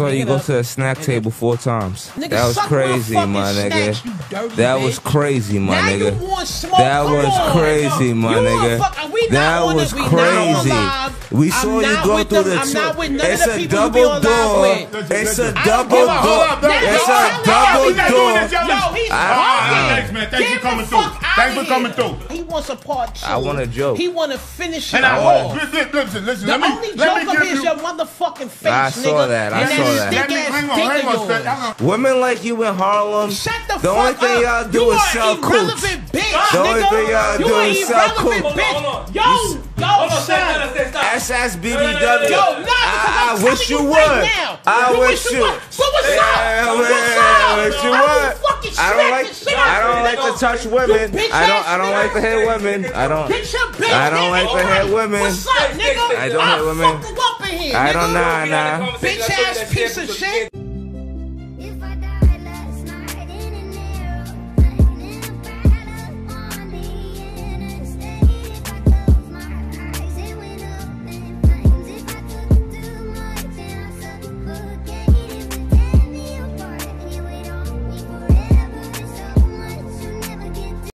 saw you go to the snack table four times. Nigga, That was suck my crazy, my nigga. snacks, you dirty That was crazy, my now nigga. You want smoke? That Come was on. crazy, my You want nigga. fuck- are we That was it? We crazy. live. We I'm saw you go through them. the I'm two. not with none It's a people you be double door. It's a don't double give a door. fuck. That It's nigga a not double doing this, door. Yo, he's Ah. fucking. Thanks, man. Thanks for coming through. Thanks for coming through. He wants a part two. I want a joke. He want to finish it And I off. listen, listen, listen. The let me only let joke me give motherfucking face, I nigga. saw that. I and saw that that. Let thick-ass hang on, dick hang of on. yours. Women like you in Harlem. Shut the, The fuck only thing y'all do you is are sell cooch. irrelevant bitch, The only nigga. thing y'all you do is sell irrelevant cooch. bitch. Yo, yo, Hold on, stay, son. stop. SSBBW. Yo, nah, because I, I'm wish you would. you right now. I wish wish you you. would. So what's up? man, What's I up? wish you I would. I don't like. I don't like to touch women. I don't. I don't like to hit women. I don't. Get your bitch, I don't like to hit women. What's up, nigga? I don't I'll hit women. Fuck you up in here, I nigga. don't. Nah, nah. Bitch ass piece of shit.